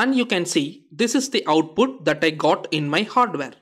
and you can see this is the output that I got in my hardware.